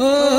ತನುವು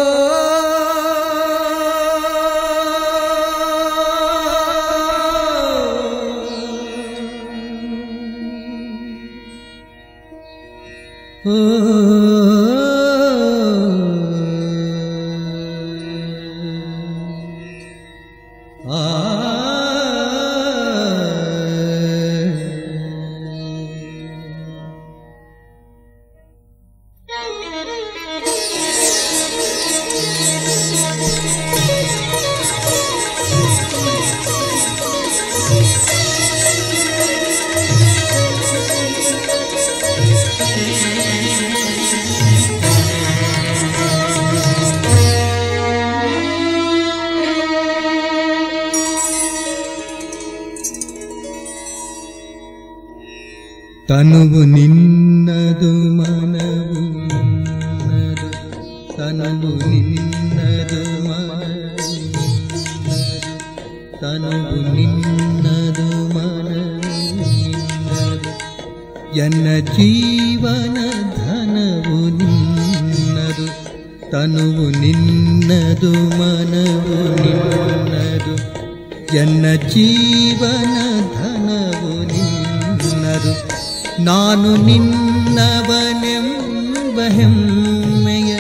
ನಿನ್ನವನೆಂಬ ಹೆಮ್ಮೆಯ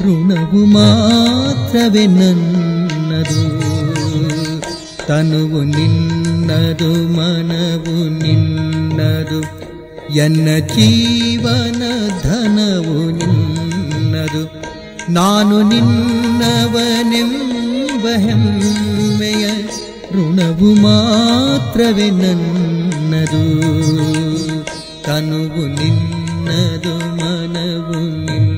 ಋಣವು ಮಾತ್ರವೇ ನನ್ನದು. ತನುವು ನಿನ್ನದು, ಮನವು ನಿನ್ನದು, ಎನ್ನ ಜೀವನ ಧನವು ನಿನ್ನದು. ನಾನು ನಿನ್ನವನೆಂಬ ಹೆಮ್ಮೆಯ ಋಣವು ಮಾತ್ರವೇ ನನ್ನದು. ತನುವು न दोमा न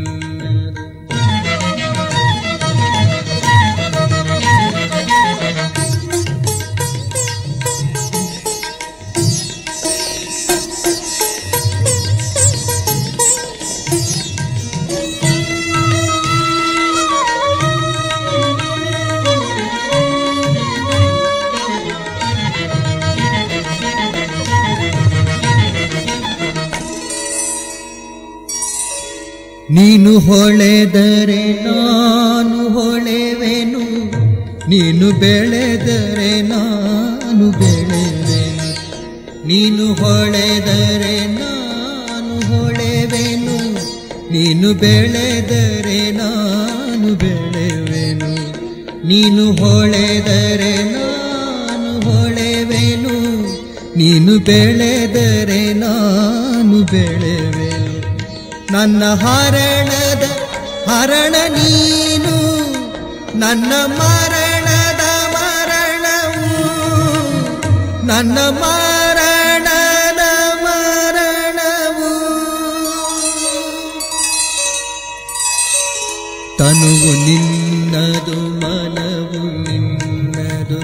ನೀನು ಹೊಳೆದರೆ ನಾನು ಹೊಳೆವೆನು. ನೀನು ಬೆಳೆದರೆ ನಾನು ಬೆಳೆವೆನು ನೀನು ಹೊಳೆದರೆ ನಾನು ಹೊಳೆವೆನು. ನೀನು ಬೆಳೆದರೆ ನಾನು ಬೆಳೆವೆನು. ನೀನು ಹೊಳೆದರೆ ನಾನು ಹೊಳೆವೆನು. ನೀನು ಬೆಳೆದರೆ ನಾನು ಬೆಳೆವೆನು ನನ್ನ ಹರಣದ, ಹರಣ ನೀನು. ನನ್ನ ಮರಣದ ಮರಣವು. ನನ್ನ ಮರಣದ ಮರಣವು. ತನುವು ನಿನ್ನದು, ಮನವು ನಿನ್ನದು.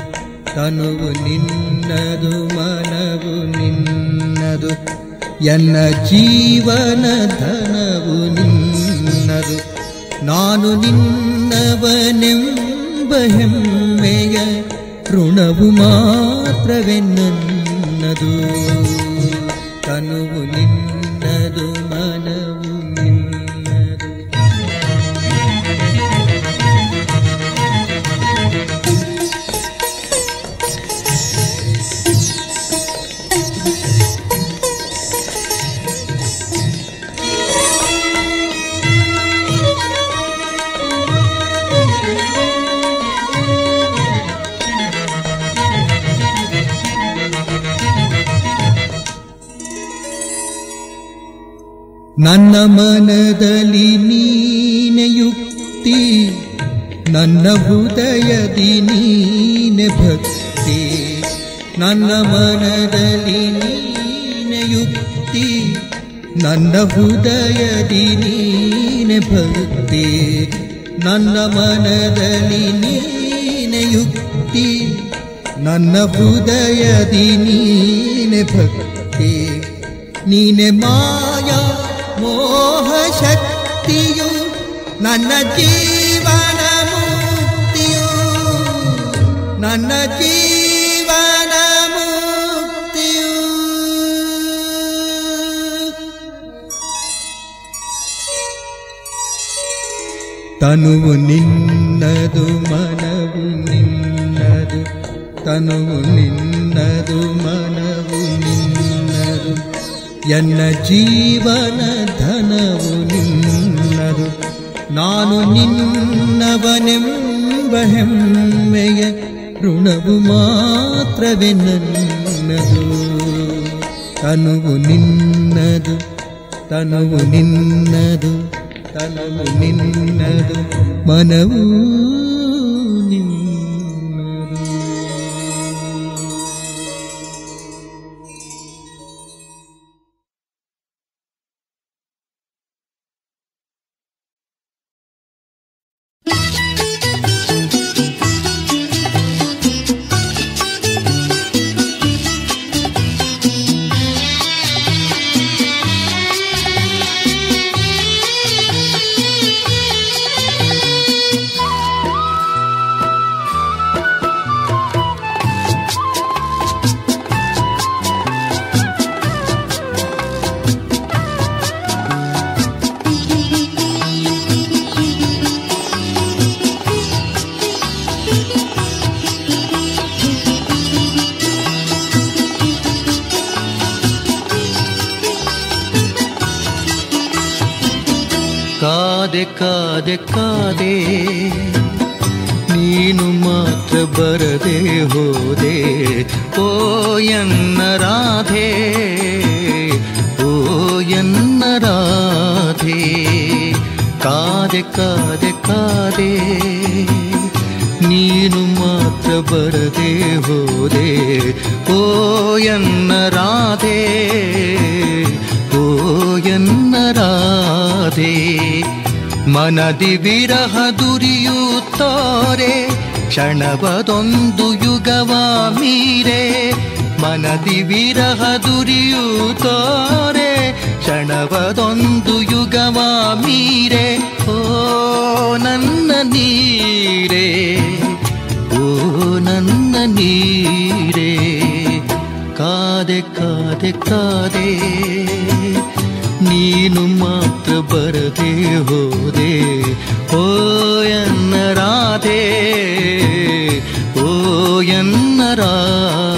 ತನುವು ನಿನ್ನದು, ಮನವು ನಿನ್ನದು. ಎನ್ನ ಜೀವನ ಧನವು ನಿನ್ನದು. ನಾನು ನಿನ್ನವನೆಂಬ ಹೆಮ್ಮೆಯ ಋಣವು ಮಾತ್ರವೇ ನನ್ನದು. ತನುವು ನಿನ್ನದು ನನ್ನ ಮನದಲ್ಲಿ ನೀನೆ ಯುಕ್ತಿ, ನನ್ನ ಹೃದಯದಿ ನೀನೆ ಭಕ್ತಿ, ನನ್ನ ಮನದಲ್ಲಿ ನೀನೆ ಯುಕ್ತಿ, ನನ್ನ ಹೃದಯದಿ ನೀನೆ ಭಕ್ತಿ, ನನ್ನ ಮನದಲ್ಲಿ ನೀನೆ ಯುಕ್ತಿ, ನನ್ನ ಹೃದಯದಿ ನೀನೆ ಭಕ್ತಿ. ನೀನೆ ಮಾಯಾ ಮೋಹ ಶಕ್ತಿಯು ನನ್ನ ಜೀವನ ಮುಕ್ತಿಯು ನನ್ನ ಜೀವನ ಮುಕ್ತಿಯು ತನುವು ನಿನ್ನದು ಮನವು ನಿನ್ನದು ತನುವು ನಿನ್ನದು ಮನವು ನಿನ್ನದು ನಾನು ನಿನ್ನವನೆಂಬ ಹೆಮ್ಮೆಯ ಋಣವು ಮಾತ್ರವೇ ನನ್ನದು. ತನುವು ನಿನ್ನದು ತನುವು ನಿನ್ನದು ತನುವು ನಿನ್ನದು ಮನವು ಕಾದೆ ಕಾದೆ ಕಾದೆ ನೀನು ಮಾತ್ರ ಬರದೆ ಹೋದೆ ಓ ಎನ್ನ ರಾಧೆ ಓ ಎನ್ನ ರಾಧೆ ಕಾದೆ ಕಾದೆ ಕಾದೆ ನೀನು ಮಾತ್ರ ಬರದೆ ಹೋದೆ ಓ ಎನ್ನ ರಾಧೆ ಓ ಎನ್ನ ರಾಧೆ ಮನದಿ ವಿರಹ ದುರಿಯುತ್ತೋರೆ, ಕ್ಷಣವದೊಂದು ಯುಗವ ಮೀರೆ. ಮನದಿ ವಿರಹ ದುರಿಯುತ್ತೋರೆ, ಕ್ಷಣವದೊಂದು ಯುಗವ ಮೀರೆ. ಓ ನನ್ನ ನೀರೆ, ಓ ನನ್ನ ನೀರೆ. ಕಾದೆ ಕಾದೆ ಕಾದೆ, ನೀನು ಮಾತ್ರ ಬರದೆ ಹೋದೆ ಓ ಎನ್ನ ರಾಧೆ ಓ ಎನ್ನ ರಾಧೆ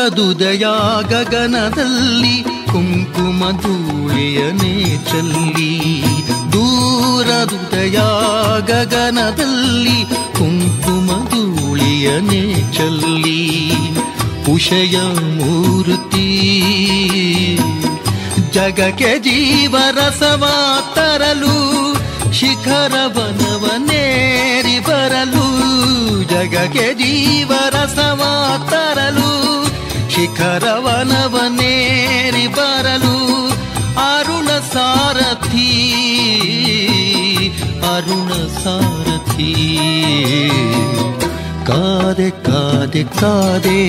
ದೂರದುದಯ ಗಗನದಲ್ಲಿ ಕುಂಕುಮ ಧೂಳಿಯನೇ ಚಲ್ಲಿ ದೂರದುದಯ ಗಗನದಲ್ಲಿ ಕುಂಕುಮ ಧೂಳಿಯನೇ ಚಲ್ಲಿ ಉಷಯ ಮೂರ್ತಿ ಜಗಕ್ಕೆ ಜೀವರಸವ ತರಲು ಶಿಖರವನವನೇರಿ ಬರಲು ಜಗಕ್ಕೆ ಜೀವರಸವ ತರಲು ಶಿಖರವನವನೇರಿ ಬರಲು ಅರುಣ ಸಾರಥಿ ಅರುಣ ಸಾರಥಿ ಕಾದೆ ಕಾದೆ ಕಾದೆ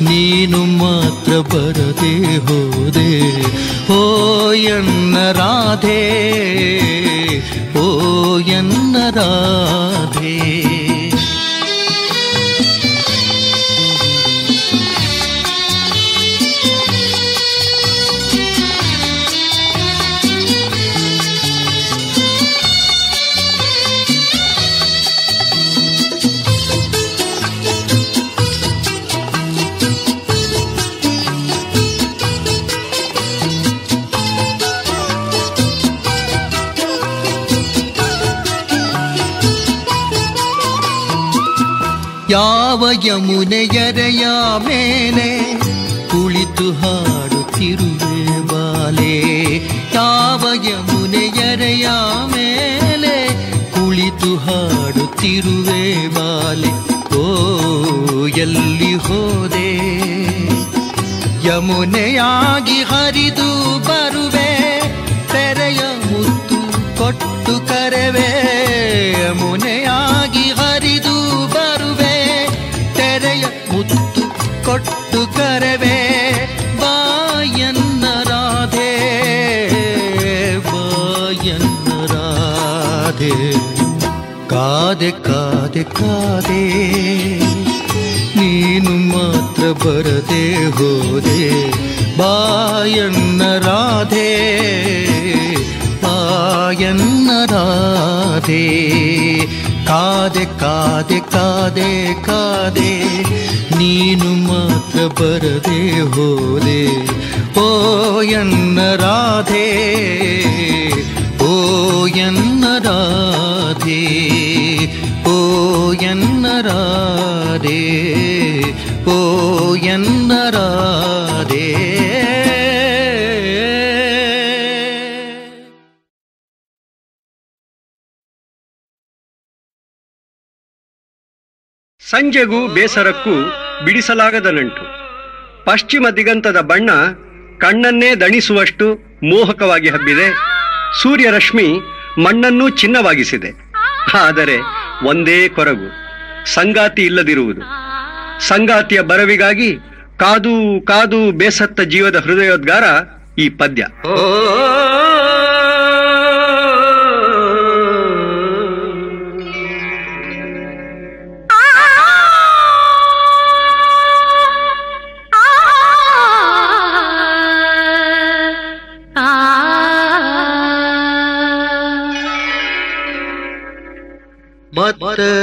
ನೀನು ಮಾತ್ರ ಬರದೆ ಹೋದೆ ಓ ಎನ್ನ ರಾಧೆ ಓ ಎನ್ನ ರಾಧೆ ಯಾವ ಯಮುನೆಯರೆಯ ಮೇಲೆ ಕುಳಿತು ಹಾಡುತ್ತಿರುವೆ ಬಾಲೆ. ಯಾವ ಯಮುನೆಯರೆಯ ಮೇಲೆ ಕುಳಿತು ಹಾಡುತ್ತಿರುವೆ ಬಾಲೆ. ಓ, ಎಲ್ಲಿ ಹೋದೆ? ಯಮುನೆಯಾಗಿ ಹರಿದು ಕಾದೆ ಕಾದೆ ಕಾದೆ, ನೀನು ಮಾತ್ರ ಬರದೆ ಹೋದೆ ಬಾಯನ್ನ ರಾಧೆ ಬಾಯನ್ನ ರಾಧೆ. ಕಾದೆ ಕಾದೆ ಕಾದೆ ಕಾದೆ, ನೀನು ಮಾತ್ರ ಬರದೆ ಹೋದೆ. ಓ ಎನ್ನ ರಾಧೆ, ಓ ಎನ್ನ ರಾಧೆ. ಎನ್ನ ರಾಧೆ ಸಂಜೆಗೂ ಬೇಸರಕ್ಕೂ ಬಿಡಿಸಲಾಗದ ನಂಟು. ಪಶ್ಚಿಮ ದಿಗಂತದ ಬಣ್ಣ ಕಣ್ಣನ್ನೇ ದಣಿಸುವಷ್ಟು ಮೋಹಕವಾಗಿ ಹಬ್ಬಿದೆ. ಸೂರ್ಯರಶ್ಮಿ ಮಣ್ಣನ್ನೂ ಚಿನ್ನವಾಗಿಸಿದೆ. ಆದರೆ ಒಂದೇ ಕೊರಗು. ಸಂಗಾತಿ ಇಲ್ಲದಿರುವುದು. ಸಂಗಾತಿಯ ಬರವಿಗಾಗಿ ಕಾದು ಕಾದು ಬೇಸತ್ತ ಜೀವದ ಹೃದಯೋದ್ಗಾರ ಈ ಪದ್ಯ.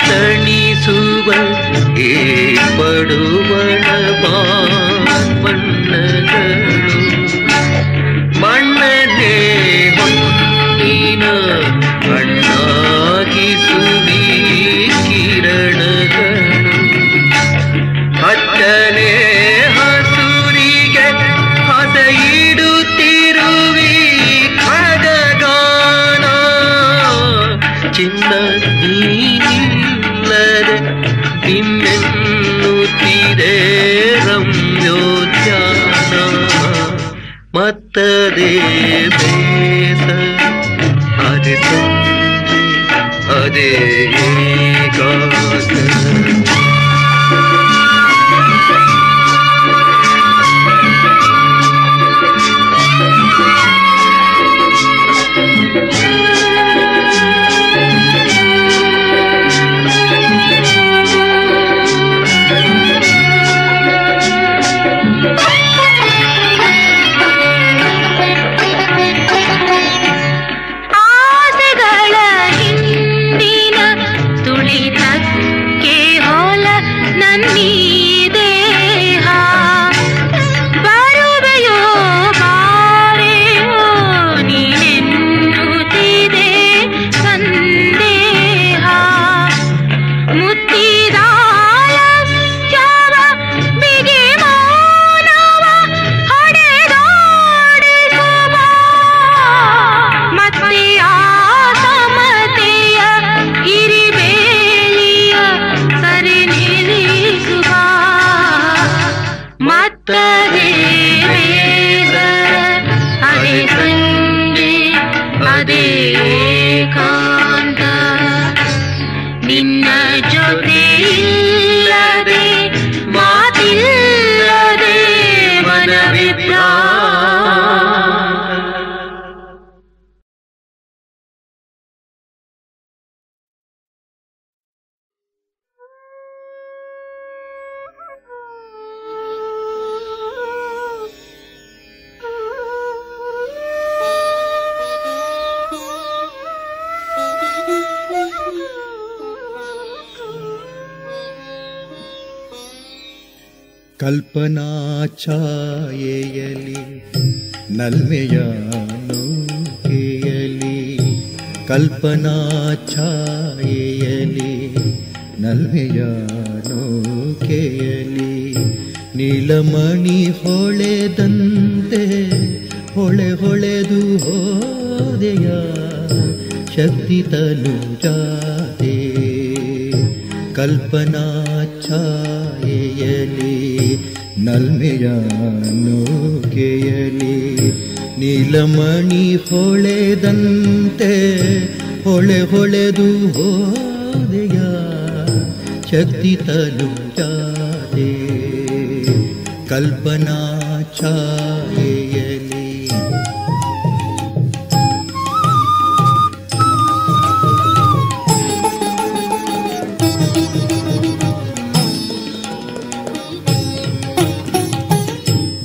தனி சுவை ஏற்படுவன வண்ணக ಕಲ್ಪನಾ ಛಾಯೆಯಲಿ ನಲ್ಮೆಯ ನೂಕೆಯಲಿ ಕಲ್ಪನಾ ಛಾಯೆಯಲಿ ನಲ್ಮೆಯ ನೂಕೆಯಲಿ ನೀಲಮಣಿ ಹೊಳೆದಂತೆ ಹೊಳೆ ಹೊಳೆದು ಹೋದೆಯ ಶಕ್ತಿ ತನು ಜಾತೆ ಕಲ್ಪನಾ ಛಾಯೆಯಲಿ ನಲ್ಮೆಯ ನೌಕೆಯಲಿ ನೀಲಮಣಿ ಹೊಳೆದಂತೆ ಹೊಳೆ ಹೊಳೆದು ಹೋದೆಯ ಶಕ್ತಿ ಜಾತೆ ಕಲ್ಪನಾ ಛಾಯೆಯಲಿ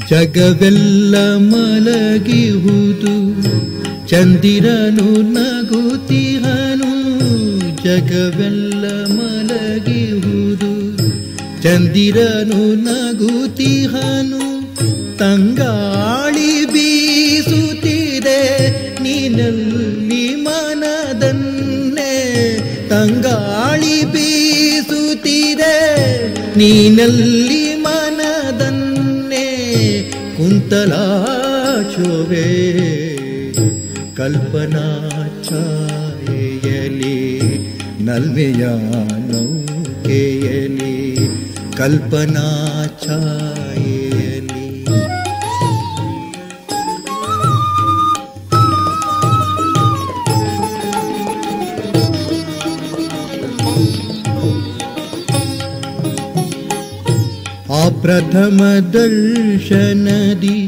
ಜಗವೆಲ್ಲ ಮಲಗಿಹುದು. ಚಂದಿರನು ನಗುತಿಹನು ಜಗವೆಲ್ಲ ಮಲಗಿಹುದು. ಚಂದಿರನು ನಗುತಿಹನು ತಂಗಾಳಿ ಬೀಸುತ್ತಿದೆ. ನೀನಲ್ಲಿ ಮನದನ್ನೇ ತಂಗಾಳಿ ಬೀಸುತ್ತಿದೆ. ನೀನಲ್ಲಿ ಕುಂತಲಾಚುವೆ ಕಲ್ಪನಾ ಛಾಯೆಯಲಿ ನಲ್ಮೆಯ ನೌಕೆಯಲಿ ಕಲ್ಪನಾ ಛಾಯೆಯಲಿ ಆ ಪ್ರಥಮ ದರ್ಶನದಿ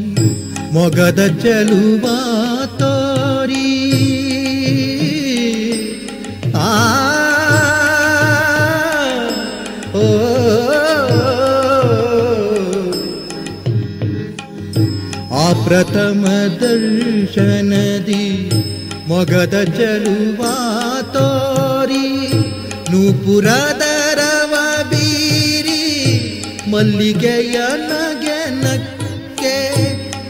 ಮೊಗದ ಚಲುವ ತೋರಿ ಆ ಓ ಆ ಪ್ರಥಮ ದರ್ಶನದಿ ಮೊಗದ ಚಲುವ ತೋರಿ ನೂಪುರದ ರವ ಬೀರಿ ಮಲ್ಲಿಗೆಯ ನಗೆ ನಕ್ಕೆ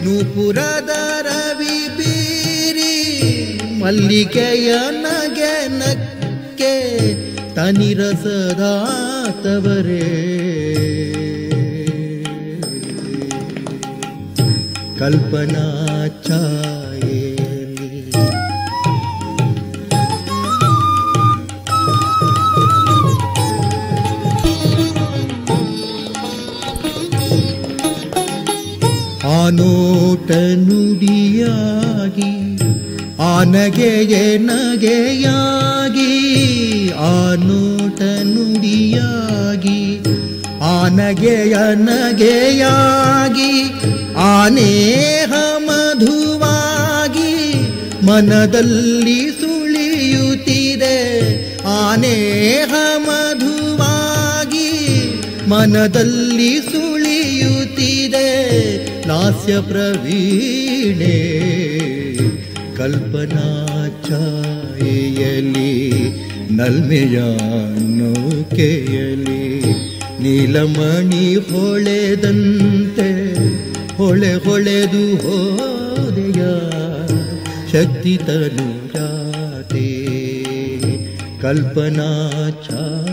ನೂಪುರದ ರವಿ ಬೀರಿ ಮಲ್ಲಿಗೆಯ ನಗೆ ನಕ್ಕೆ ತನಿರಸದಾತವರೇ ಕಲ್ಪನಾ ಛಾಯೆಯಲ್ಲಿ ಆನೋಟ ನುಡಿಯಾಗಿ ಆನಗೆಗೆ ನಗೆಯಾಗಿ ಆನೋಟ ನುಡಿಯಾಗಿ ಆನಗೆಯ ನಗೆಯಾಗಿ ಆನೇಹ ಮಧುವಾಗಿ ಮನದಲ್ಲಿ ಸುಳಿಯುತ್ತಿದೆ ಆನೇಹ ಮಧುವಾಗಿ ಮನದಲ್ಲಿ ಸುಳಿಯುತ್ತಿದೆ ಲಾಸ್ಯ ಪ್ರವೀಣೆ ಕಲ್ಪನಾ ಛಾಯೆಯಲಿ ನಲ್ಮೆಯ ನೌಕೆಯಲಿ ನೀಲಮಣಿ ಹೊಳೆದಂತೆ ಹೊಳೆ ಹೊಳೆದು ಹೋದೆಯ ಶಕ್ತಿ ತನು ಕಲ್ಪನಾ ಛಾಯೆಯಲಿ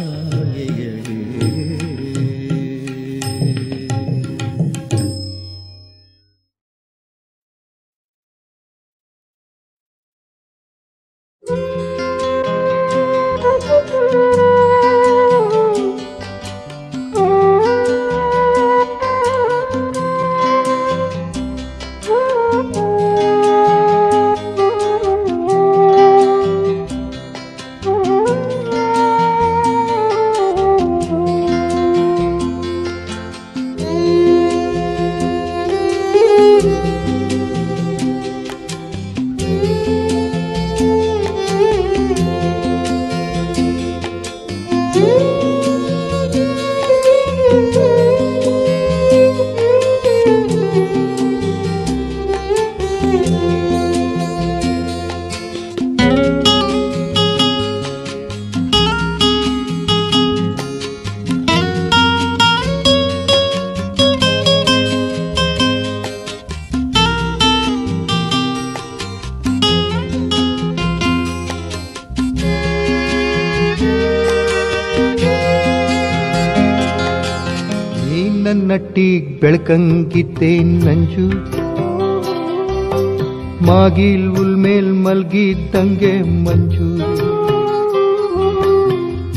ಬೆಳಕಂಗಿದ್ದೆ ನಂಜು? ಮಾಗಿಲ್ ಉಲ್ಮೇಲ್ ಮಲ್ಗಿದ್ದಂಗೆ ಮಂಜು.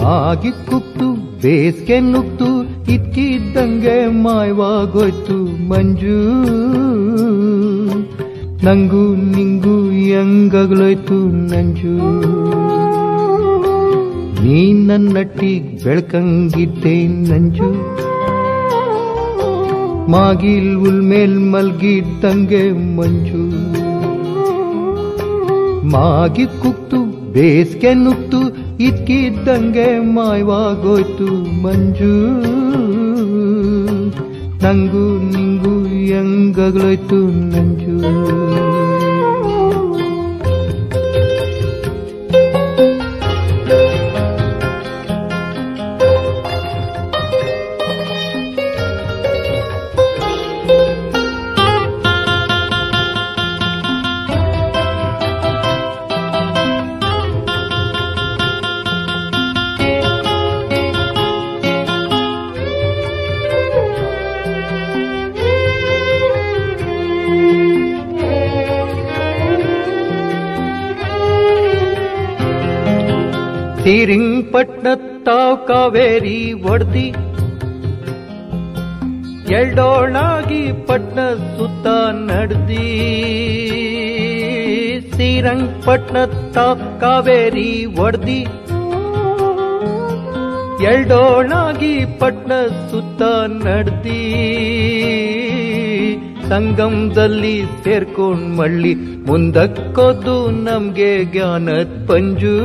ಆಗಿ ಕುಕ್ತು, ಬೇಸ್ಗೆ ನುಗ್ತು ಇದ್ಕಿದ್ದಂಗೆ ಮಾಯವಾಗೋಯ್ತು ಮಂಜು. ನಂಗು ನಿಂಗೂ ಹೆಂಗಗ್ಲೋಯ್ತು ನಂಜು. ನೀ ನನ್ನಟ್ಟಿಗ್ ಬೆಳಕಂಗಿದ್ದೆ ನಂಜು? ಮಾಗಿಲ್ ಉಲ್ಮೇಲ್ ಮಲ್ಗಿದ್ದಂಗೆ ಮಂಜು ಮಾಗಿ ಕುಕ್ತು ಬೇಸ್ಗೆ ನುಗ್ತು ಇದ್ಕಿದ್ದಂಗೆ ಮಾಯವಾಗೋಯ್ತು ಮಂಜು ನಂಗೂ ನಿಂಗು ಹೆಂಗಗ್ಲೋಯ್ತು ನಂಜು ಶ್ರೀರಿಂಗ್ಪಟ್ನತ್ತಾವ್ ಕಾವೇರಿ ಒಡ್ದಿ ಎಲ್ಡೋಳಾಗಿ ಪಟ್ನ ಸುತ್ತ ನಡ್ದಿ. ತಾವ್ ಕಾವೇರಿ ಒಡ್ದಿ ಎಲ್ಡೋಳಾಗಿ ಪಟ್ನ ಸುತ್ತ ನಡ್ದಿ. ಸಂಗಮದಲ್ಲಿ ಸೇರ್ಕೊಂಡ್ ಮಳ್ಳಿ ಮುಂದಕ್ಕೋದು ನಮ್ಗೆ ಜ್ಞಾನದ ಪಂಜು.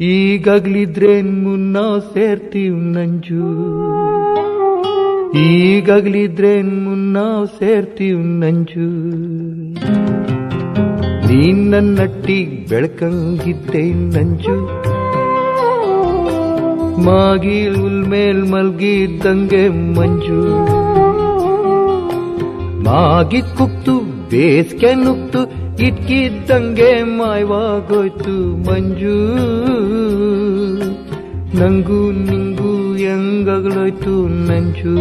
ಈಗಗ್ಲಿದ್ರೇನ್ ಮುನ್ನ ಸೇರ್ತೀವ್ ನಂಜು. ಈಗಗ್ಲಿದ್ರೇನ್ ಮುನ್ನ ಸೇರ್ತೀವ್ ನಂಜು. ನೀನ್ ನನ್ನಟ್ಟಿ ಬೆಳಕಂಗಿದ್ದೆ ನಂಜು. ಮಾಗಿಲ್ ಉಲ್ಮೇಲ್ ಮಲ್ಗಿದ್ದಂಗೆ ಮಂಜು. ಮಾಗಿ ಕುಕ್ತು ಬೇಸ್ಗೆ ನುಗ್ತು ಇಟ್ಕಿದ್ದಂಗೆ ಮಾಯವಾಗೋಯ್ತು ಮಂಜು. ನಂಗೂ ನಿಂಗೂ ಹೆಂಗಗ್ಲೋಯ್ತು ನಂಜು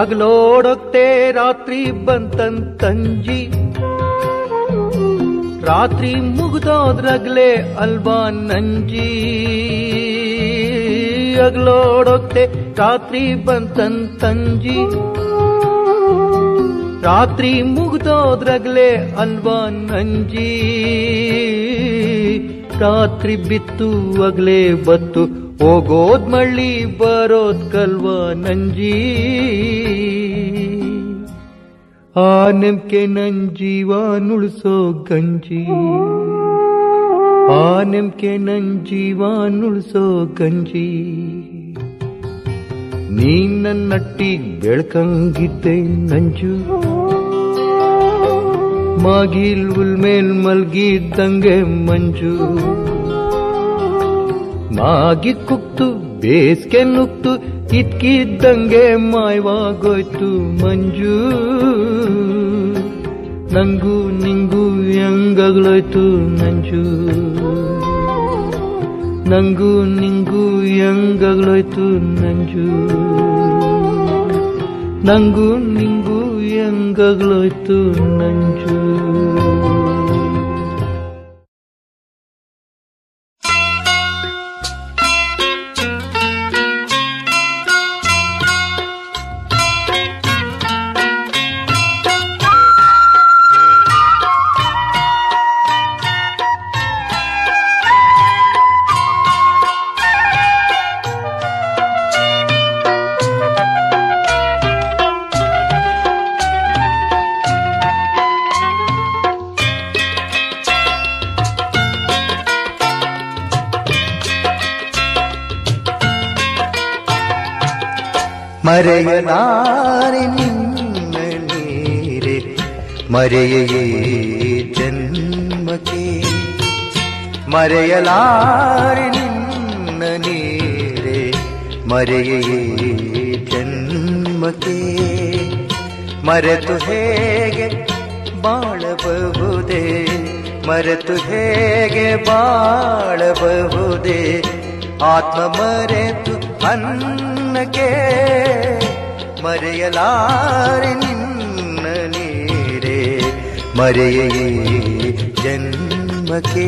ಹಗಲೋಡೊತ್ತೆ ರಾತ್ರಿ ಬಂತಂತಂಜಿ ರಾತ್ರಿ ಮುಗ್ದೋದ್ರಗ್ಲೆ ಅಲ್ವಾ ನಂಜಿ. ಹಗಲೋಡೊತ್ತೆ ರಾತ್ರಿ ಬಂತಂತಂಜಿ ರಾತ್ರಿ ಮುಗ್ದೋದ್ರಗ್ಲೆ ಅಲ್ವಾ ನಂಜಿ. ರಾತ್ರಿ ಬಿತ್ತು ಅಗ್ಲೇ ಬತ್ತು ಹೋಗೋದ್ ಮಳ್ಳಿ ಬರೋದ್ ಕಲ್ವ ನಂಜಿ. ಆ ನೆಮ್ಕೆ ನನ್ ಜೀವ ನುಳ್ಸೋ ಗಂಜಿ. ಆ ನೆಮ್ಕೆ ನನ್ ಜೀವ ನುಳ್ಸೋ ಗಂಜಿ. ನೀ ನನ್ನಟ್ಟಿ ಬೆಳ್ಕಂಗಿದ್ದೆ ನಂಜು. ಮಾಗಿಲ್ ಉಲ್ಮೇಲ್ ಮಲ್ಗಿದ್ದಂಗೆ ಮಂಜು. ಮಾಗಿ ಕುಕ್ತು, ಬೇಸ್ಗೆ ನುಕ್ತು ಇದ್ಕಿದ್ದಂಗೆ ಮಾಯವಾಗೋಯ್ತು ಮಂಜು. ನಂಗೂ ನಿಂಗೂ ಹೆಂಗಗ್ಲೋಯ್ತು ನಂಜು. ನಂಗೂ ನಿಂಗೂ ಹೆಂಗಗ್ಲೋಯ್ತು ನಂಜು. ನಂಗೂ ನಿಂಗೂ ಹೆಂಗಗ್ಲೋಯ್ತು ನಂಜು. ಮರೆಯಲಾರೆ ನಿನ್ನ ನೀರೆ, ಮರೆಯೇ ಜನ್ಮಕ್ಕೆ. ಮರೆಯಲಾರೆ ನಿನ್ನ ನೀರೆ, ಮರೆಯೇ ಜನ್ಮಕ್ಕೆ. ಮರೆತು ಹೇಗೆ ಬಾಳಬಹುದೇ, ಮರೆತು ಹೇಗೆ ಬಾಳಬಹುದೇ. ಆತ್ಮ ಮರೆತು ಅನ್ನಕ್ಕೆ ಮರೆಯಲಾರೆ ನಿನ್ನ ನೀರೇ ಮರೆಯೇ ಜನ್ಮಕ್ಕೆ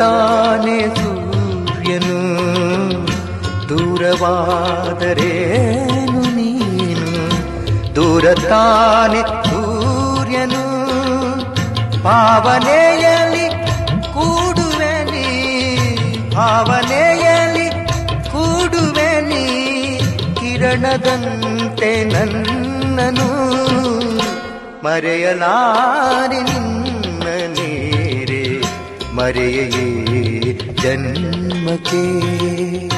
ತಾನೆ ಸೂರ್ಯನು ದೂರವಾದರೇನು ನೀನು ದೂರ ತಾನೆ ಸೂರ್ಯನು ಭಾವನೆಯಲ್ಲಿ ಕೂಡುವೆ ನೀ ಭಾವನೆಯಲ್ಲಿ ಕೂಡುವೆ ನೀ ಕಿರಣದಂತೆ ನನ್ನನು ಮರೆಯಲಾರೆ ನಿನ್ನ ನೀರೇ मरे ये जन्म के।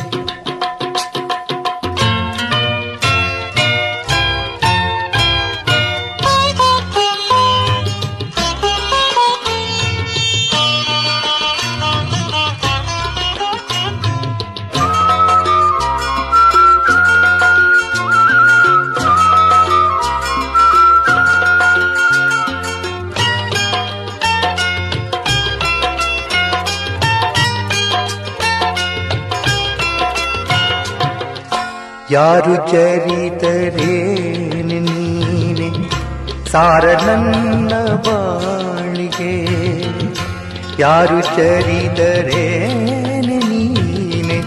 ಯಾರು ಚರಿತರೇನು ನೀನೆ? ಸಾರ ನನ್ನ ಬಾಳಿಗೆ. ಯಾರು ಚರಿತರೇನು ನೀನೆ?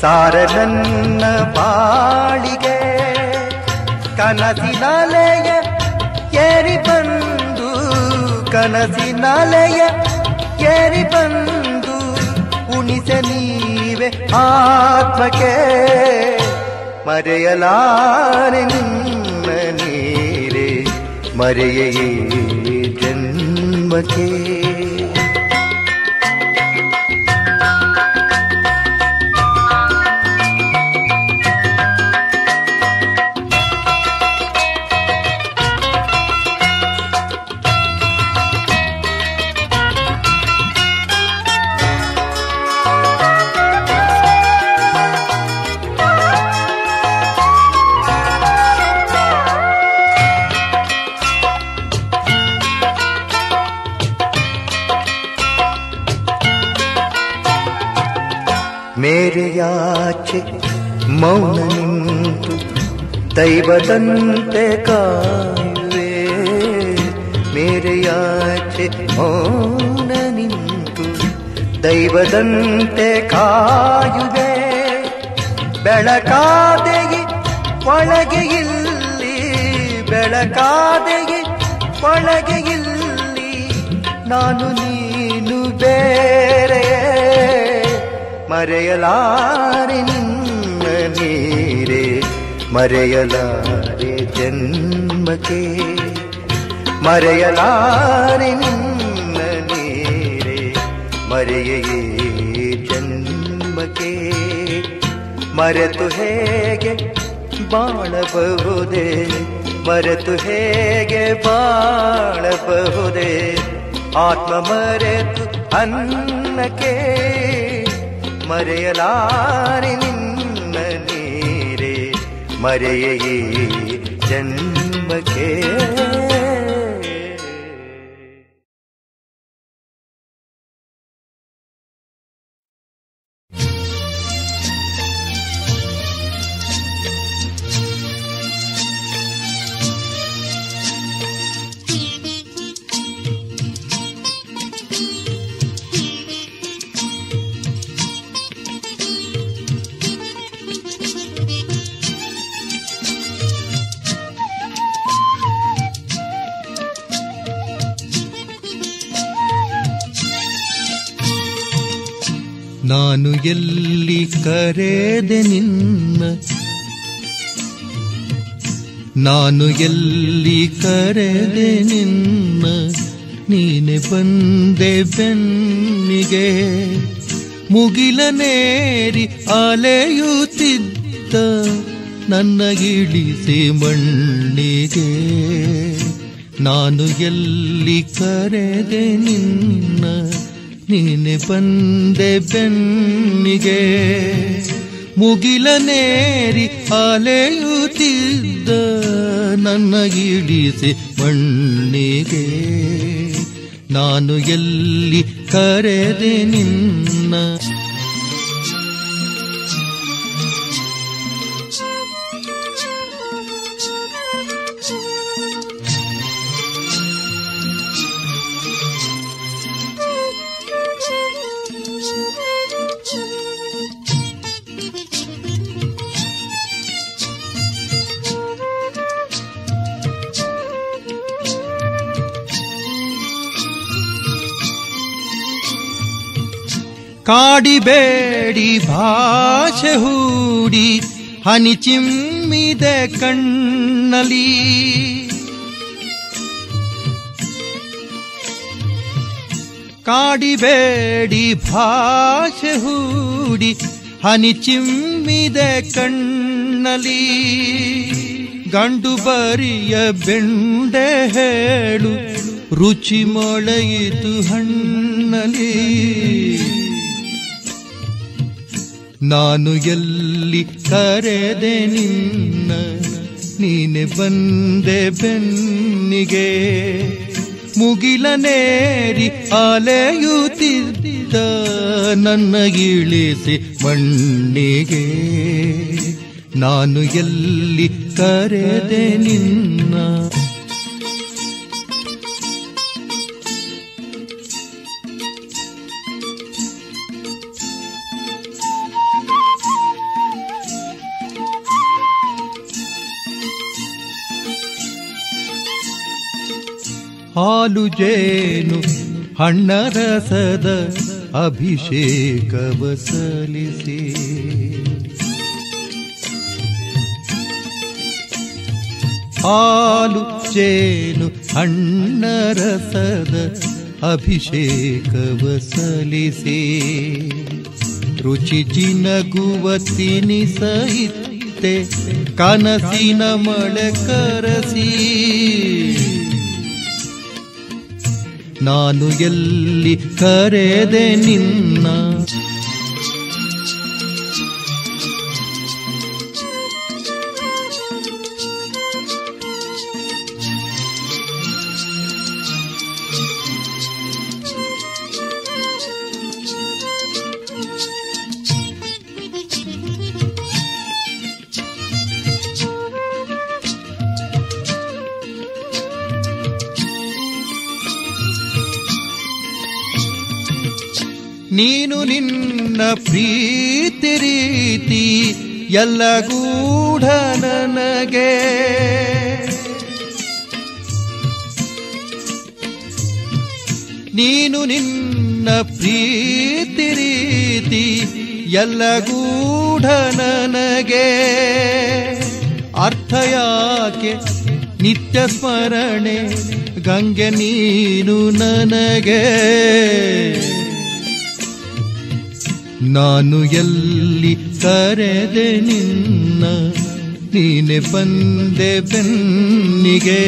ಸಾರ ನನ್ನ ಬಾಳಿಗೆ. ಕನಸಿನಲೆಯ ಏರಿ ಬಂದು ಕನಸಿನಲೆಯ ಏರಿ ಬಂದು, ಉಣಿಸ ನೀವೆ ಆತ್ಮಕ್ಕೆ. ಮರೆಯಲಾರೆ ನಿನ್ನ ನೀರೇ ಮರೆಯೇ ಜನ್ಮಕ್ಕೆ ಮೇರೆಯಾಚೆ ಮೌನ ನಿಂತು ದೈವದಂತೆ ಕಾಯುವೆ. ಮೇರೆಯಾಚೆ ಮೌನ ನಿಂತು ದೈವದಂತೆ ಕಾಯುವೆ. ಬೆಳಕಾದೆಗೆ ಒಳಗೆ ಇಲ್ಲಿ, ಬೆಳಕಾದೆಗೆ ಒಳಗೆ ಇಲ್ಲಿ, ನಾನು ನೀನು ಬೇರೆ ಮರೆಯಲಾರೆ ನಿನ್ನ ನೀರೇ, ಮರೆಯಲಾರೆ ಜನ್ಮಕ್ಕೆ. ಮರೆಯಲಾರೆ ನಿನ್ನ ನೀರೇ, ಮರೆಯೇ ಜನ್ಮಕ್ಕೆ. ಮರೆತು ಹೇಗೆ ಬಾಳಬಹುದೇ, ಮರೆತು ಹೇಗೆ ಬಾಳಬಹುದೇ. ಆತ್ಮ ಮರೆತು ಅನ್ನಕ್ಕೆ ಮರೆಯಲಾರೆ ನಿನ್ನ ನೀರೇ ಮರೆಯೇ ಜನ್ಮಕ್ಕೆ ನಾನು ಎಲ್ಲಿ ಕರೆದೆ ನಿನ್ನ? ನಾನು ಎಲ್ಲಿ ಕರೆದೆ ನಿನ್ನ? ನೀನೆ ಬಂದೆ ಬೆನ್ನಿಗೆ. ಮುಗಿಲನೇರಿ ಅಲೆಯುತ್ತಿದ್ದ ನನ್ನ ಇಳಿಸಿ ಮಣ್ಣಿಗೆ. ನಾನು ಎಲ್ಲಿ ಕರೆದೆ ನಿನ್ನ? ನೀನೆ ಬಂದೆ ಬೆನ್ನಿಗೆ ಮುಗಿಲನೇರಿ ಅಲೆಯುತ್ತಿದ್ದ ನನ್ನ ಇಡಿಸಿ ಮಣ್ಣಿಗೆ. ನಾನು ಎಲ್ಲಿ ಕರೆದೆ ನಿನ್ನ ಕಾಡಿಬೇಡಿ ಭಾಷೆ ಹೂಡಿ, ಹನಿ ಚಿಮ್ಮಿದೆ ಕಣ್ಣಲಿ ಕಾಡಿಬೇಡಿ ಭಾಷೆ ಹೂಡಿ, ಹನಿ ಚಿಮ್ಮಿದೆ ಕಣ್ಣಲಿ ಗಂಡು ಬರಿಯ ಬೆಂಡೆ ಹೇಳು, ರುಚಿ ಮೊಳೆಯಿತು ಹಣ್ಣಲಿ ನಾನು ಎಲ್ಲಿ ಕರೆದೆ ನಿನ್ನ, ನೀನೆ ಬಂದೆ ಬೆನ್ನಿಗೆ. ಮುಗಿಲನೇರಿ ಅಲೆಯುತ್ತಿದ್ದ ನನ್ನ ಇಳಿಸಿ ಮಣ್ಣಿಗೆ. ನಾನು ಎಲ್ಲಿ ಕರೆದೆ ನಿನ್ನ ಹಾಲು ಜೇನು ಹಣ್ಣರಸದ ಅಭಿಷೇಕವ ಸಲ್ಲಿಸಿ. ಹಾಲು ಜೇನು ಹಣ್ಣರಸದ ಅಭಿಷೇಕವ ಸಲ್ಲಿಸಿ. ರುಚಿ ಜಿನಗುವ ತಿನಿಸೈತೆ ಕನಸಿನ ಮಳೆ ಕರಸಿ. ನಾನು ಎಲ್ಲಿ ಕರೆದೆ ನಿನ್ನ ನೀನು ನಿನ್ನ ಪ್ರೀತಿ ರೀತಿ ಎಲ್ಲ ಗೂಢ ನನಗೆ. ನೀನು ನಿನ್ನ ಪ್ರೀತಿ ರೀತಿ ಎಲ್ಲ ಗೂಢ ನನಗೆ. ಅರ್ಥ ಯಾಕೆ ನಿತ್ಯ ಸ್ಮರಣೆ ಗಂಗೆ ನೀನು ನನಗೆ? ನಾನು ಎಲ್ಲಿ ಕರೆದೆ ನಿನ್ನ, ನೀನೆ ಬಂದೆ ಬೆನ್ನಿಗೆ.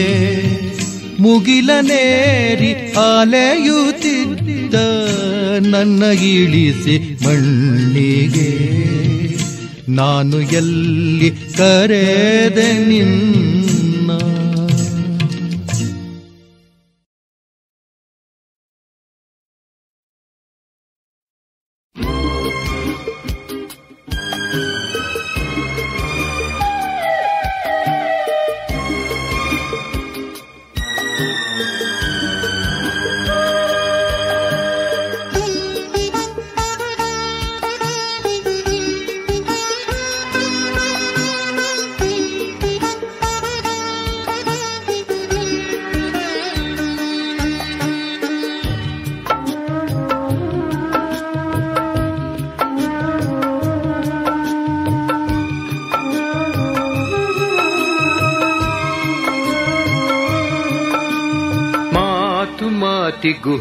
ಮುಗಿಲನೇರಿ ಅಲೆಯುತ್ತಿದ್ದ ನನ್ನ ಇಳಿಸಿ ಮಣ್ಣಿಗೆ. ನಾನು ಎಲ್ಲಿ ಕರೆದೆ ನಿನ್ನ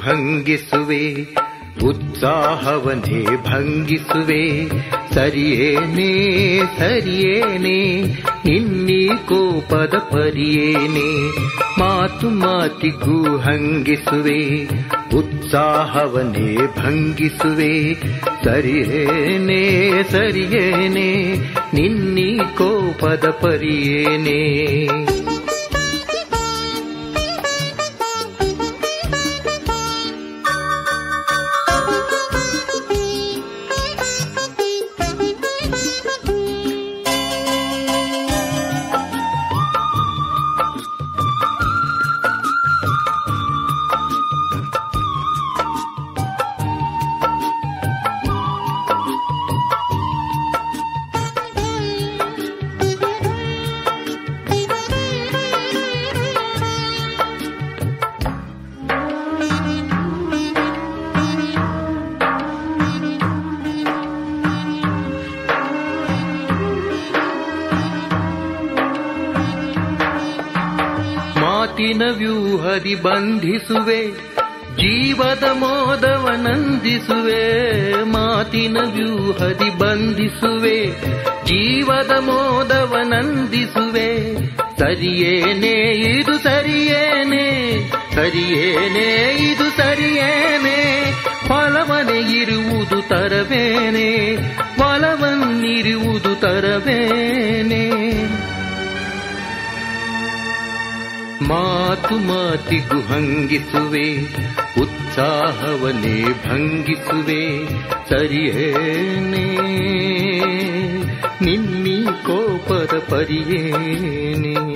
ಮಾತಿಗೂ ಉತ್ಸಾಹವನೇ ಭಂಗಿಸುವೆ. ಸರಿಯೇನೇ, ಸರಿಯೇನೆ, ಇನ್ನೀ ಕೋಪದ ಪರಿಯೇನೆ. ಮಾತು ಮಾತಿಗೂ ಹಂಗಿಸುವೆ ಉತ್ಸಾಹವನೇ ಭಂಗಿಸುವೆ. ಸರಿಯೇನೆ ಸರಿಯೇನೆ ನಿನ್ನೀ ಕೋಪದ ಪರಿಯೇನೆ. ಮಾತಿನ ವ್ಯೂಹದಿ ಬಂಧಿಸುವೆ, ಜೀವದ ಮೋದವನಂದಿಸುವೆ ಮಾತಿನ ವ್ಯೂಹದಿ ಬಂಧಿಸುವೆ, ಜೀವದ ಮೋದವನಂದಿಸುವೆ ಸರಿಯೇನೇ, ಇದು ಸರಿಯೇನೆ, ಸರಿಯೇನೇ, ಇದು ಸರಿಯೇನೆ. ಫಲವನೆ ಇರುವುದು ತರವೇನೆ ಫಲವನ್ನಿರುವುದು ತರವೇನೆ ಮಾತು ಮಾತಿಗೂ ಹಂಗಿಸುವೆ ಉತ್ಸಾಹವನ್ನೇ ಭಂಗಿಸುವೆ. ಸರಿಯೇನೆ ನಿನ್ನೀ ಕೋಪದ ಪರಿಯೇನೆ.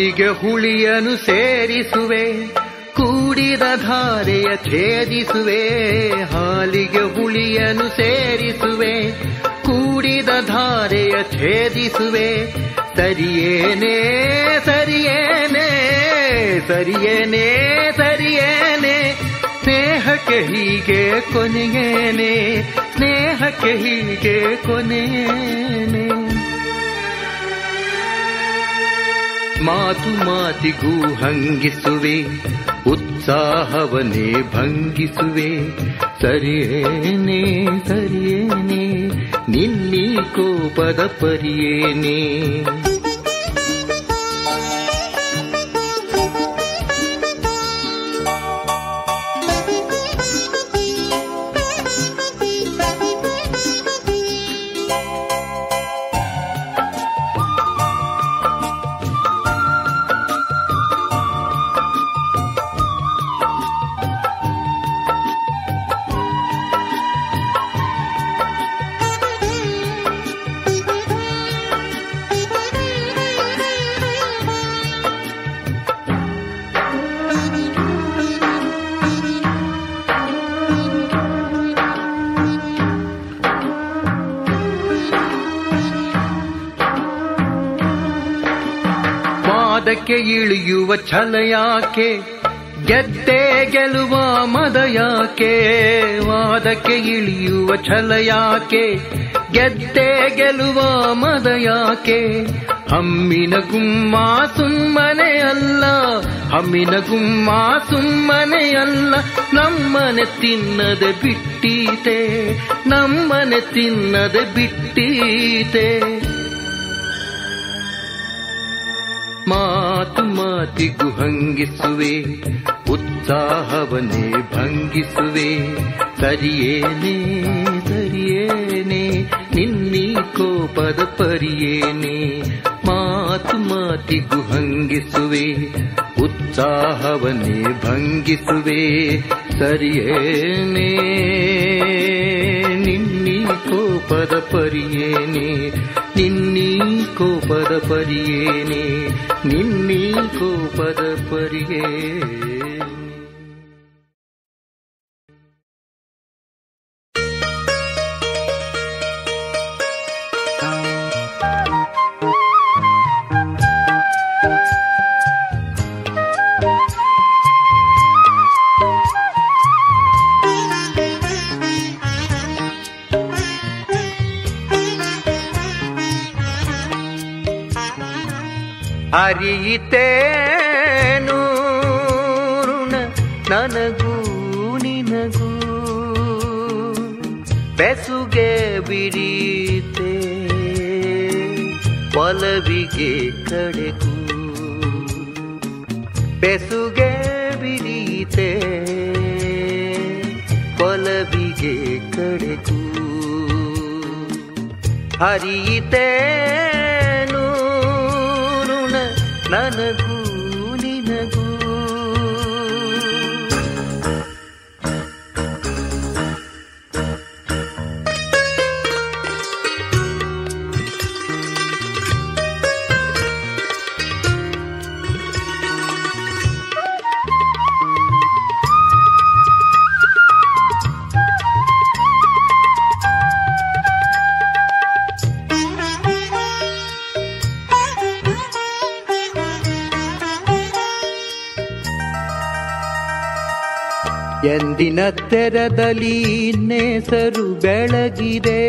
ಕಾಲಿಗೆ ಹುಳಿಯನು ಸೇರಿಸುವೆ, ಕೂಡಿದ ಧಾರೆಯ ಛೇದಿಸುವೆ, ಹಾಲಿಗೆ ಹುಳಿಯನು ಸೇರಿಸುವೆ, ಕೂಡಿದ ಧಾರೆಯ ಛೇದಿಸುವೆ. ಸರಿಯೇನೇ ಸರಿಯೇನೇ ಸರಿಯೇನೇ, ಸರಿಯೇನೆ, ಸ್ನೇಹಕ್ಕೆ ಹೀಗೆ ಕೊನೆಯೇನೆ ಸ್ನೇಹಕ್ಕೆ ಹೀಗೆ ಕೊನೆಯೇನೆ. ಮಾತು ಮಾತಿಗೂ ಹಂಗಿಸುವೆ ಉತ್ಸಾಹವನ್ನೇ ಭಂಗಿಸುವೆ. ಸರಿಯೇನೆ ಸರಿಯೇನೆ ನಿಲ್ಲಿ ಕೋಪದ ಪರಿಯೇನೆ. ಛಲ ಯಾಕೆ? ಗೆದ್ದೆ ಗೆಲುವ ಮದ ಯಾಕೆ? ವಾದಕ್ಕೆ ಇಳಿಯುವ ಛಲ ಯಾಕೆ? ಗೆದ್ದೆ ಗೆಲುವ ಮದ ಯಾಕೆ? ಹಮ್ಮಿನ ಗುಮ್ಮ ಸುಮ್ಮನೆ ಅಲ್ಲ, ಹಮ್ಮಿನ ಗುಮ್ಮ ಸುಮ್ಮನೆ ಅಲ್ಲ, ನಮ್ಮನೆ ತಿನ್ನದೆ ಬಿಟ್ಟೀತೆ, ನಮ್ಮನೆ ತಿನ್ನದೆ ಬಿಟ್ಟೀತೆ. ಮಾತು ಮಾತಿಗೂ ಹಂಗಿಸುವೆ, ಉತ್ಸಾಹವನ್ನೇ ಭಂಗಿಸುವೆ. ಸರಿಯೇನೆ ಸರಿಯೇನೆ, ನಿನ್ನೀ ಕೋಪದ ಪರಿಯೇನೆ. ಮಾತು ಮಾತಿಗೂ ಹಂಗಿಸುವೆ, ಉತ್ಸಾಹವನ್ನೇ ಭಂಗಿಸುವೆ. ಸರಿಯೇನೆ, ನಿನ್ನೀ ಕೋಪದ ಪರಿಯೇನೆ ನಿನ್ನೀ ಕೋಪದ ಪರಿಯೇನೆ ನಿನ್ನೀ ಕೋಪದ ಪರಿಯೇನೆ ಅರಿಯಿತೇನು ನನಗೂ ನಿನಗೂ. ಬೆಸುಗೆ ಬಿಡೀತೆ ಒಲವಿಗೆ ಕಡೆಗೂ. ಬೆಸುಗೆ ಬಿಡೀತೆ ಒಲವಿಗೆ ಕಡೆಗೂ. ಹರಿಯಿತೇ ನನಗೂ ತೆರದಲ್ಲಿ ನೇಸರು ಬೆಳಗಿದೆ.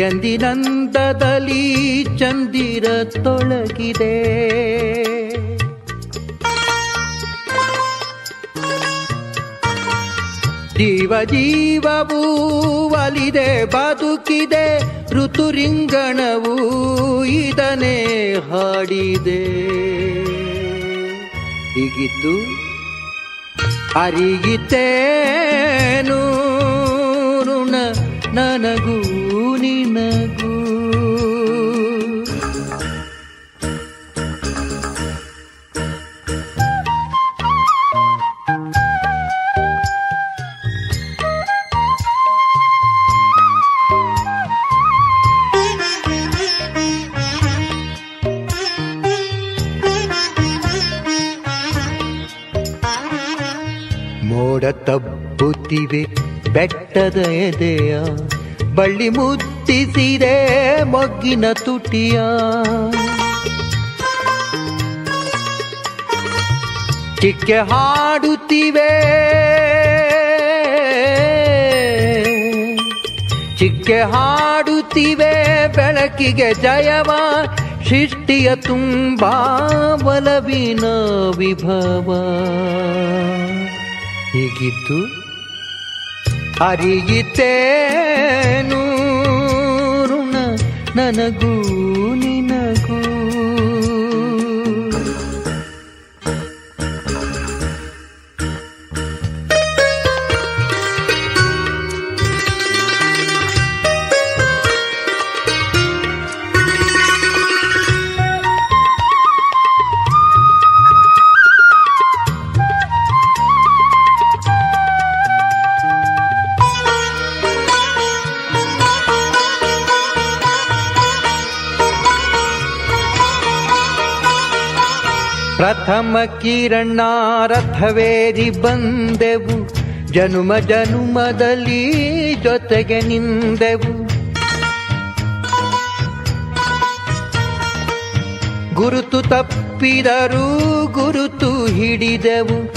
ಎಂದಿನಂತದಲ್ಲಿ ಚಂದಿರ ತೊಳಗಿದೆ ಜೀವ ಜೀವವೂ ಒಲಿದೆ ಬದುಕಿದೆ ಋತುರಿಂಗಣವು ಇದನೇ ಹಾಡಿದೆ. ಹೀಗಿತ್ತು అరిగితేను ಮೋಡ ತಬ್ಬುತ್ತಿವೆ. ಬೆಟ್ಟದ ಎದೆಯ ಬಳ್ಳಿ ಮುತ್ತಿಸಿದೆ ಮೊಗ್ಗಿನ ತುಟಿಯ. ಚಿಕ್ಕೆ ಹಾಡುತ್ತಿವೆ. ಚಿಕ್ಕೆ ಹಾಡುತ್ತಿವೆ. ಬೆಳಕಿಗೆ ಜಯವ ಸೃಷ್ಟಿಯ ತುಂಬಾ ಬಲವಿನ ವಿಭವ. ಹೀಗಿತ್ತು ಅರಿಯಿತೇನು ಋಣ ನಿನಗೂ ಪ್ರಥಮ ಕಿರಣಾರಥವೇರಿ ಬಂದೆವು. ಜನುಮ ಜನುಮದಲ್ಲಿ ಜೊತೆಗೆ ನಿಂದೆವು. ಗುರುತು ತಪ್ಪಿದರೂ ಗುರುತು ಹಿಡಿದೆವು.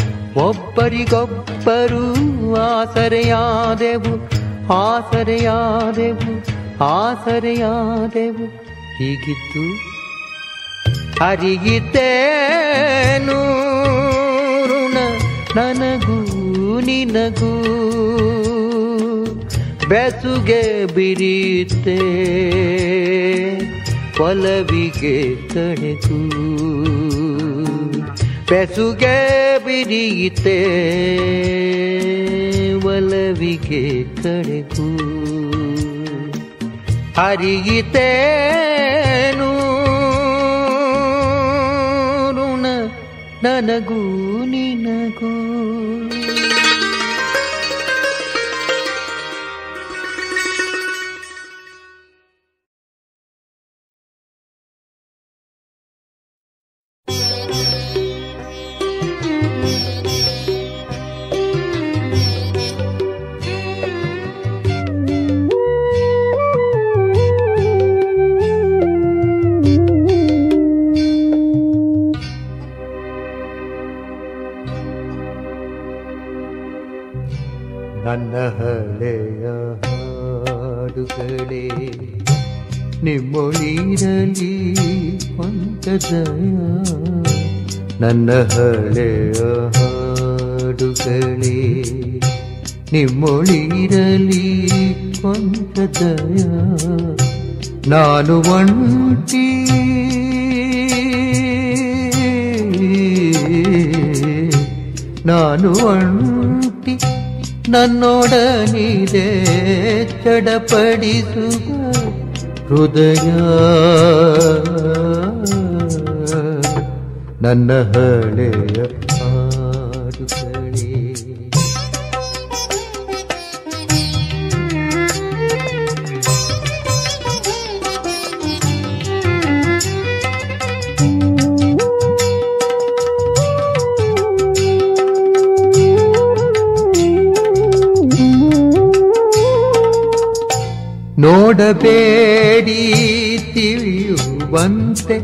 ಒಬ್ಬರಿಗೊಬ್ಬರು ಆಸರೆಯಾದೆವು. ಆಸರೆಯಾದೆವು ಆಸರೆಯಾದೆವು. ಹೀಗಿತ್ತು ಅರಿಯಿತೇನು ಋಣ ನನಗೂ ನಿನಗೂ ಬೆಸುಗೆ ಬಿರಿತೆ ಒಲವಿಗೆ ತಣಿತು. ಬೆಸುಗೆ ಬಿರಿಯಿತೆ ಒಲವಿಗೆ ತಣಿತು. ಅರಿಯಿತೇನು ನನಗೂ ನಿನಗೂ ನಿಮ್ಮೊಳಿರಲಿ ಕೊಂಚದಯ ನನ್ನ ಹಳೆಯ ಹಾಡುಗಳೇ ನಿಮ್ಮೊಳಿರಲಿ ಕೊಂಚದಯ ನಾನು ಒಂಟಿ ನಾನು ಒಂಟಿ ನನ್ನೊಡನಿದೆ ಚಡಪಡಿಸುವ ಹೃದಯ. ನನ್ನ ಹಳೆಯ ನೋಡಬೇಡಿ ತಿಳಿಯುವಂತೆ.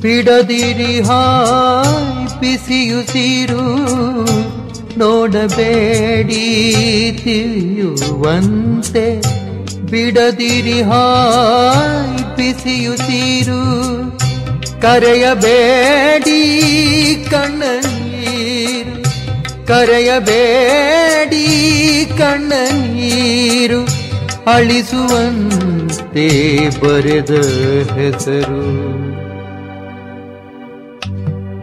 ಬಿಡದಿರಿ ಹಾಯ್ ಬಿಸಿಯುಸಿರು ನೋಡಬೇಡಿ ತಿಳಿಯುವಂತೆ. ಬಿಡದಿರಿ ಹಾಯ್ ಬಿಸಿಯುಸಿರು ಕರೆಯಬೇಡಿ ಕಣ್ಣನೀರು. ಕರೆಯಬೇಡಿ ಕಣ್ಣ ನೀರು ಅಳಿಸುವಂತೆ ಬರೆದ ಹೆಸರು.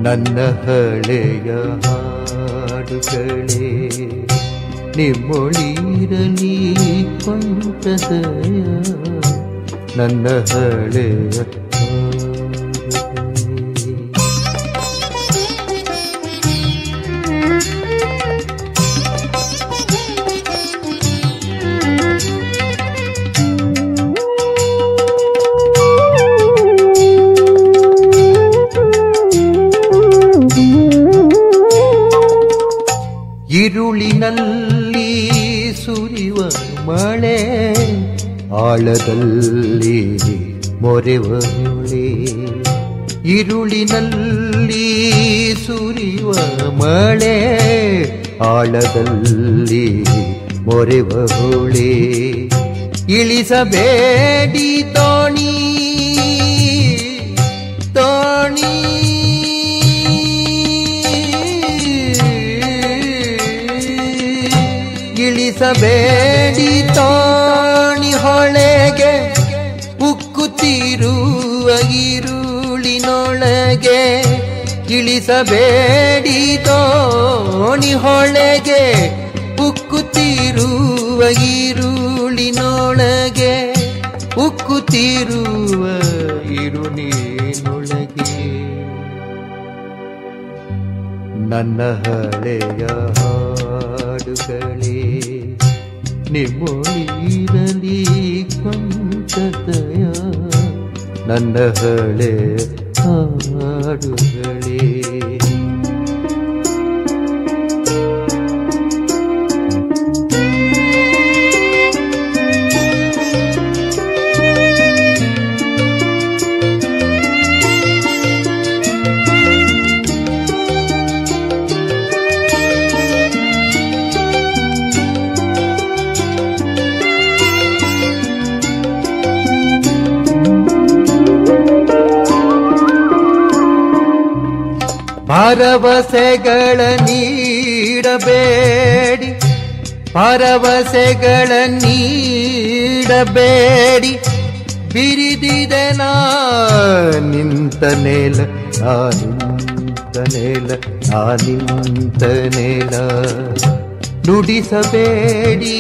ನನ್ನ ಹಳೆಯ ಹಾಡುಗಳೇ ನಿಮ್ಮೊಳಿರಲಿ ಕೊಂಚದಯ ನನ್ನ ಹಳೆಯ ಆಳದಲ್ಲಿ ಮೊರೆವನುಳೆ ഇരുളിനല്ലി സുരിവ മളെ ആളതല്ലി മൊരവളെ ഇളിസബേടി തോണി തോണി ഇളിസബേടി തോണി ಹೊಳೆಗೆ ಉಕ್ಕುತ್ತಿರುವ ಈರುಳಿನೊಳಗೆ ಇಳಿಸಬೇಡಿ ತೋಣಿ ಹೊಳೆಗೆ ಉಕ್ಕುತ್ತಿರುವ ಈರುಳಿನೊಳಗೆ ಉಕ್ಕುತ್ತಿರುವ ಇರುಳಿನೊಳಗೆ ನನ್ನ ಹಳೆಯ ಹಾಡುಗಳೇ ನಿಮ್ಮೊಳಿರಲಿ ಕೊಂಚದಯ ನನ್ನ ಹಳೆ ಹಾಡುಗಳೇ. ಭರವಸೆಗಳ ನೀಡಬೇಡಿ. ಭರವಸೆಗಳ ನೀಡಬೇಡಿ. ಬಿರಿದಿದೆ ನಾ ನಿಂತ ನೆಲ, ನಾ ನಿಂತ ನುಡಿಸಬೇಡಿ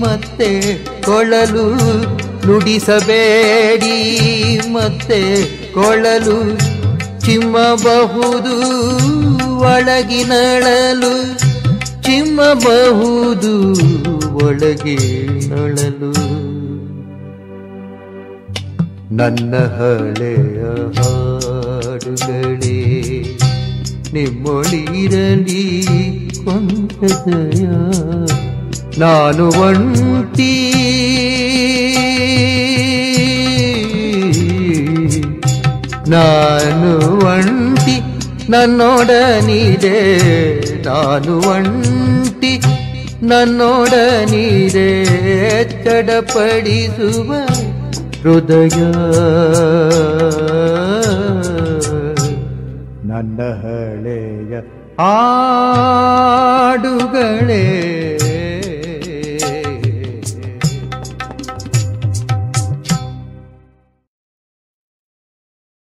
ಮತ್ತೆ ಕೊಳಲು, ನುಡಿಸಬೇಡಿ ಮತ್ತೆ ಕೊಳಲು. ಚಿಮ್ಮಬಹುದು ಒಳಗಿನಳಲು ಚಿಮ್ಮಬಹುದು ಒಳಗಿನಳಲು ನನ್ನ ಹಳೆಯ ಹಾಡುಗಳೇ ನಿಮ್ಮೊಳಿರಲಿ ಕೊಂದಯ ನಾನು ಒಂಟಿ ನಾನು ಒಂಟಿ ನನ್ನೊಡನಿದೆ ನಾನು ಒಂಟಿ ನನ್ನೊಡನಿರೆ ಚಡಪಡಿಸುವ ಹೃದಯ ನನ್ನ ಹಳೆಯ ಹಾಡುಗಳೇ